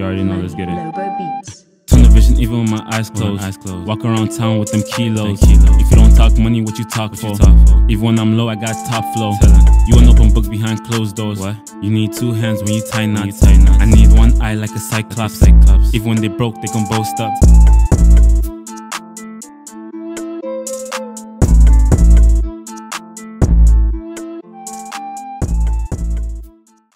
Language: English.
You already know, let's get it. Lobo Beats. Vision even with my eyes closed. eyes closed. Walk around town with them kilos. Kilos. If you don't talk money, what you talk, for? you talk for? Even when I'm low, I got top flow. You an open book behind closed doors. What? You need two hands when you tie knots. you tie knots. I need one eye like a cyclops. Cyclops. Even when they broke, they gon' boast up.